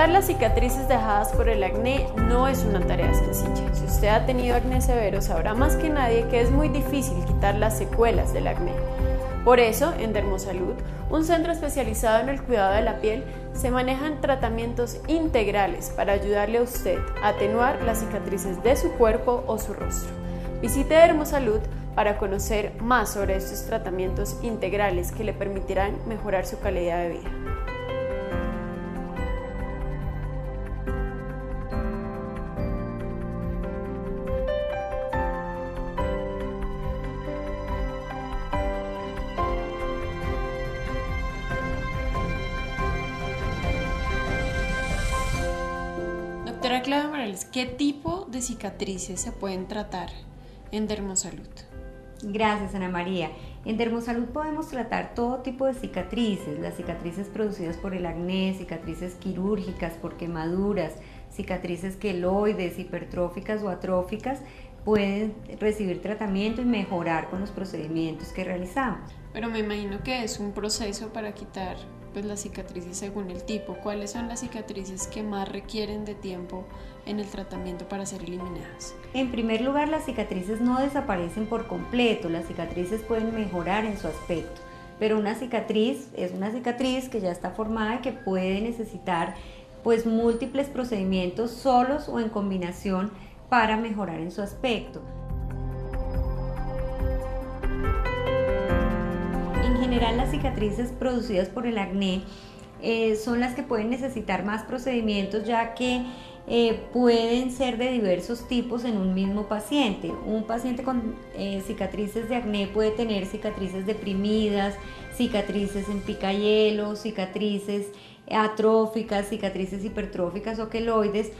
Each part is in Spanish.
Quitar las cicatrices dejadas por el acné no es una tarea sencilla. Si usted ha tenido acné severo, sabrá más que nadie que es muy difícil quitar las secuelas del acné. Por eso, en Dermosalud, un centro especializado en el cuidado de la piel, se manejan tratamientos integrales para ayudarle a usted a atenuar las cicatrices de su cuerpo o su rostro. Visite Dermosalud para conocer más sobre estos tratamientos integrales que le permitirán mejorar su calidad de vida. Doctora Claudia Morales, ¿qué tipo de cicatrices se pueden tratar en Dermosalud? Gracias, Ana María. En Dermosalud podemos tratar todo tipo de cicatrices, las cicatrices producidas por el acné, cicatrices quirúrgicas por quemaduras, cicatrices queloides, hipertróficas o atróficas, pueden recibir tratamiento y mejorar con los procedimientos que realizamos. Pero me imagino que es un proceso para quitar pues las cicatrices según el tipo. ¿Cuáles son las cicatrices que más requieren de tiempo en el tratamiento para ser eliminadas? En primer lugar, las cicatrices no desaparecen por completo, las cicatrices pueden mejorar en su aspecto, pero una cicatriz es una cicatriz que ya está formada y que puede necesitar pues múltiples procedimientos solos o en combinación para mejorar en su aspecto. Las cicatrices producidas por el acné eh, son las que pueden necesitar más procedimientos ya que eh, pueden ser de diversos tipos en un mismo paciente. Un paciente con eh, cicatrices de acné puede tener cicatrices deprimidas, cicatrices en picahielo, cicatrices atróficas, cicatrices hipertróficas o queloides,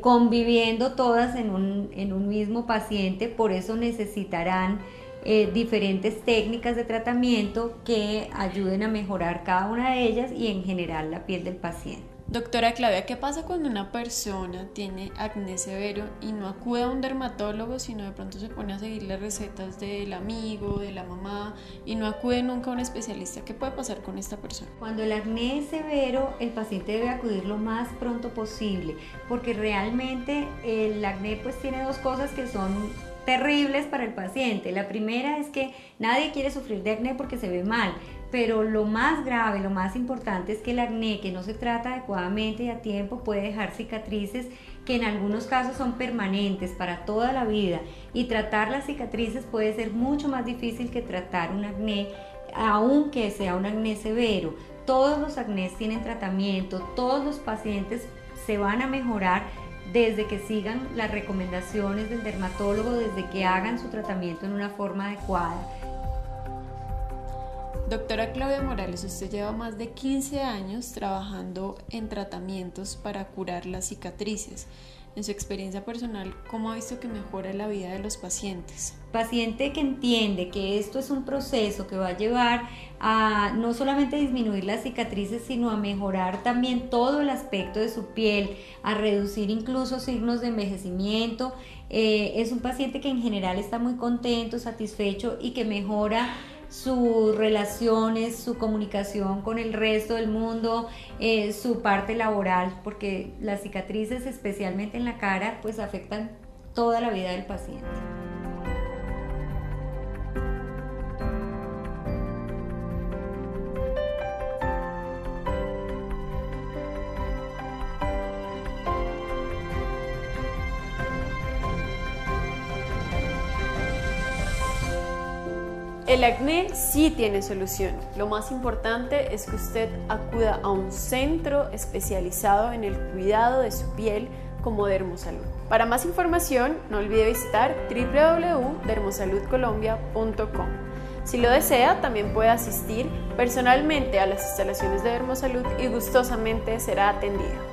conviviendo todas en un, en un mismo paciente, por eso necesitarán eh, diferentes técnicas de tratamiento que ayuden a mejorar cada una de ellas y en general la piel del paciente. Doctora Claudia, ¿qué pasa cuando una persona tiene acné severo y no acude a un dermatólogo, sino de pronto se pone a seguir las recetas del amigo, de la mamá y no acude nunca a un especialista? ¿Qué puede pasar con esta persona? Cuando el acné es severo, el paciente debe acudir lo más pronto posible, porque realmente el acné pues tiene dos cosas que son terribles para el paciente. La primera es que nadie quiere sufrir de acné porque se ve mal, pero lo más grave, lo más importante es que el acné que no se trata adecuadamente y a tiempo puede dejar cicatrices que en algunos casos son permanentes para toda la vida y tratar las cicatrices puede ser mucho más difícil que tratar un acné aunque sea un acné severo. Todos los acnés tienen tratamiento, todos los pacientes se van a mejorar desde que sigan las recomendaciones del dermatólogo, desde que hagan su tratamiento en una forma adecuada. Doctora Claudia Morales, usted lleva más de 15 años trabajando en tratamientos para curar las cicatrices en su experiencia personal, ¿cómo ha visto que mejora la vida de los pacientes? Paciente que entiende que esto es un proceso que va a llevar a no solamente disminuir las cicatrices, sino a mejorar también todo el aspecto de su piel, a reducir incluso signos de envejecimiento. Eh, es un paciente que en general está muy contento, satisfecho y que mejora sus relaciones, su comunicación con el resto del mundo, eh, su parte laboral, porque las cicatrices, especialmente en la cara, pues afectan toda la vida del paciente. El acné sí tiene solución. Lo más importante es que usted acuda a un centro especializado en el cuidado de su piel como Dermosalud. Para más información, no olvide visitar www.dermosaludcolombia.com. Si lo desea, también puede asistir personalmente a las instalaciones de Dermosalud y gustosamente será atendido.